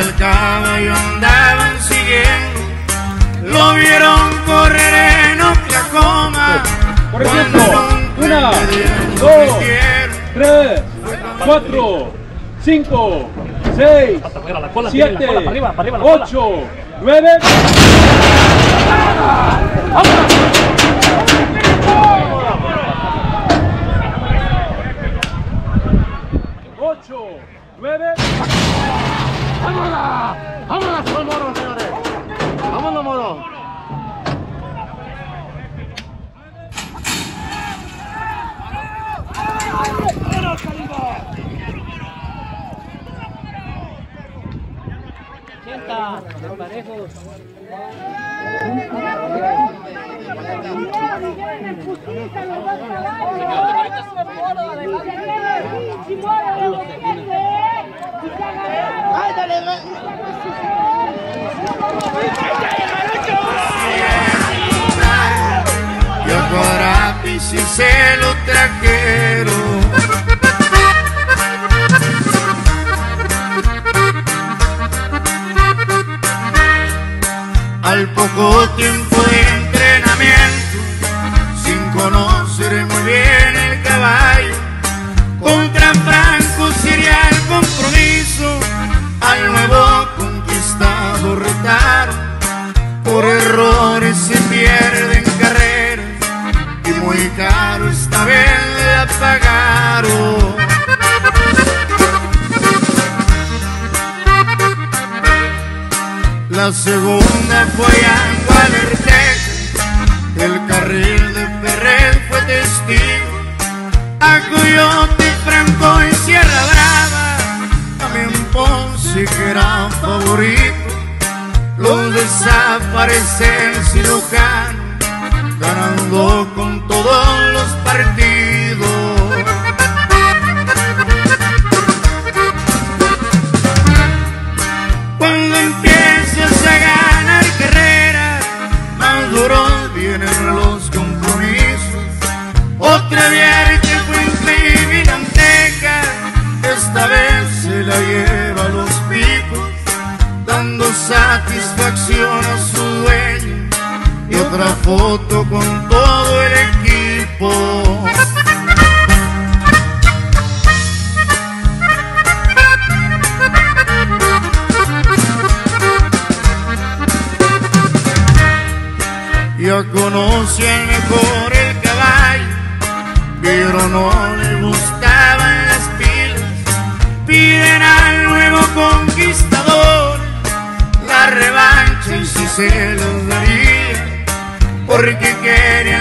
al caballo andaban siguiendo, lo vieron correr en Oklahoma. Por ejemplo, una, dos, tres, cuatro, cinco, seis, siete, ocho, nueve. ¡Vámonos! ¡Vámonos con moro, señores! ¡Vámonos, moro! Y Guarapi si se lo trajeron. Al poco tiempo de entrenamiento, sin conocer muy bien el caballo, contra Franco sería el compromiso, al nuevo conquistado retaron, por errores la segunda fue a Guadalajara, el carril de Ferrer fue testigo. A Coyote, Franco y Sierra Brava, también Ponce que era favorito. Los desaparecen cirujano, la lleva a los picos, dando satisfacción a su dueño. Y otra foto con todo el equipo. Ya conoce al mejor el caballo, pero no le gustaban se los daría, porque querían